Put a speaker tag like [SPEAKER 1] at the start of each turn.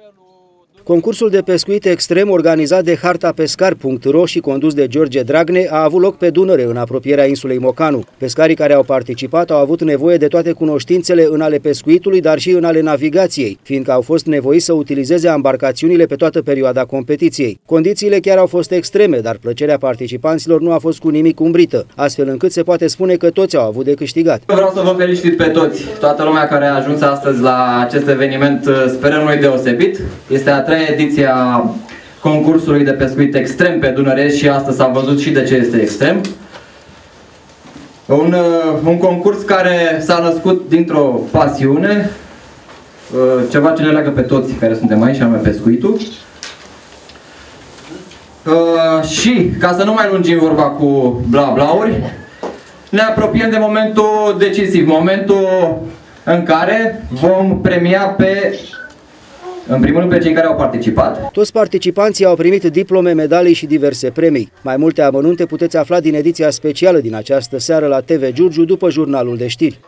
[SPEAKER 1] governo Concursul de pescuit extrem organizat de hartapescar.ro și condus de George Dragne a avut loc pe Dunăre, în apropierea insulei Mocanu. Pescarii care au participat au avut nevoie de toate cunoștințele în ale pescuitului, dar și în ale navigației, fiindcă au fost nevoiți să utilizeze embarcațiunile pe toată perioada competiției. Condițiile chiar au fost extreme, dar plăcerea participanților nu a fost cu nimic umbrită, astfel încât se poate spune că toți au avut de câștigat.
[SPEAKER 2] Vreau să vă felicit pe toți, toată lumea care a ajuns astăzi la acest eveniment, sperăm noi deosebit. Este a treia ediția concursului de pescuit extrem pe Dunăre și astăzi s-a văzut și de ce este extrem. Un, uh, un concurs care s-a născut dintr-o pasiune, uh, ceva ce ne leagă pe toți care suntem aici, anume pescuitul. Uh, și, ca să nu mai lungim vorba cu bla-blauri, ne apropiem de momentul decisiv, momentul în care vom premia pe în primul rând pe cei care au participat.
[SPEAKER 1] Toți participanții au primit diplome, medalii și diverse premii. Mai multe amănunte puteți afla din ediția specială din această seară la TV Giurgiu după jurnalul de știri.